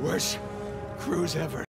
Worst cruise ever.